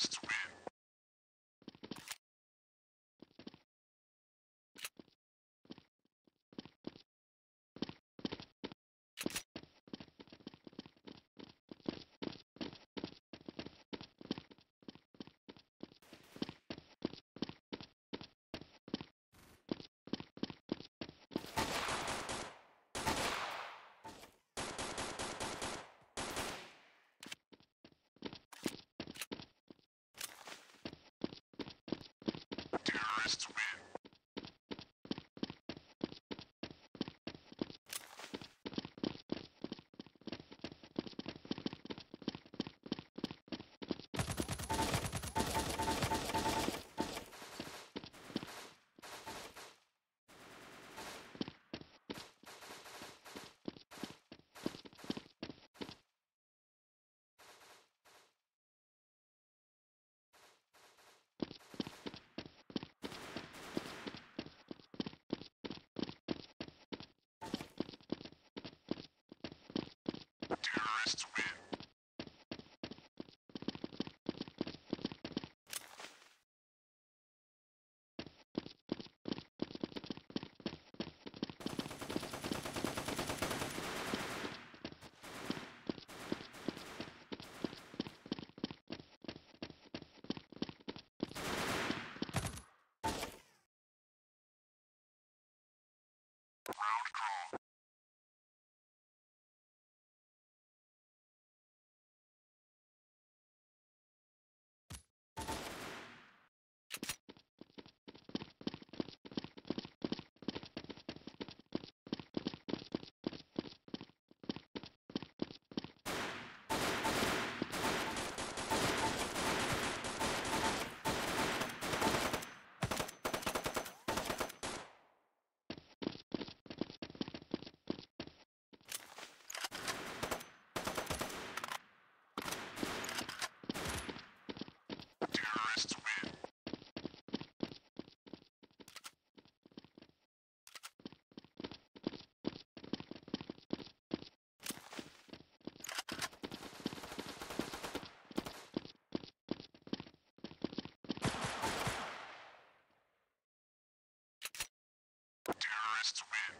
West to. Last week. Instagram. to win.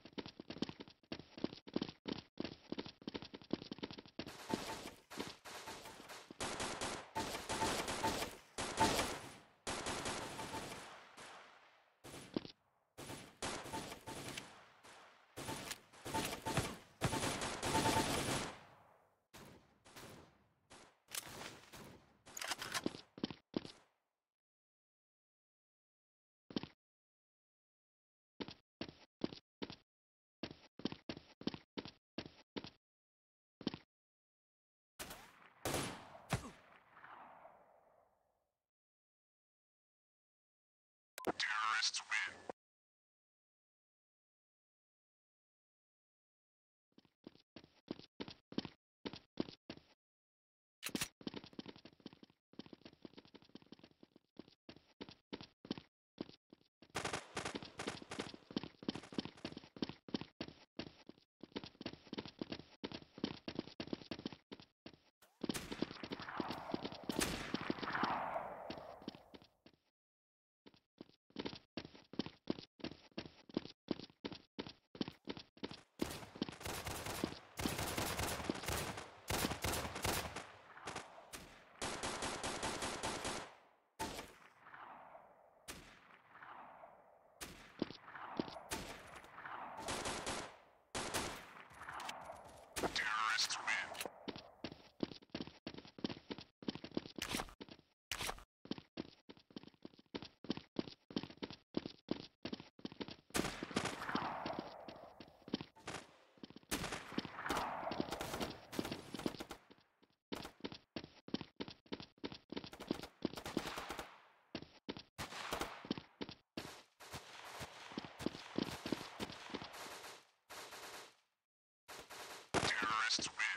terrorists win. Terrorists win.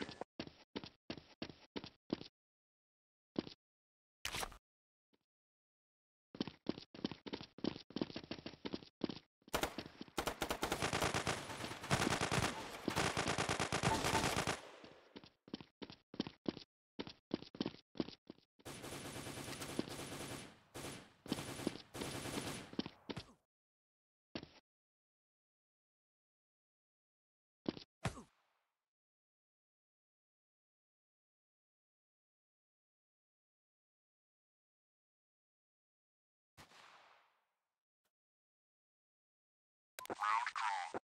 Round call.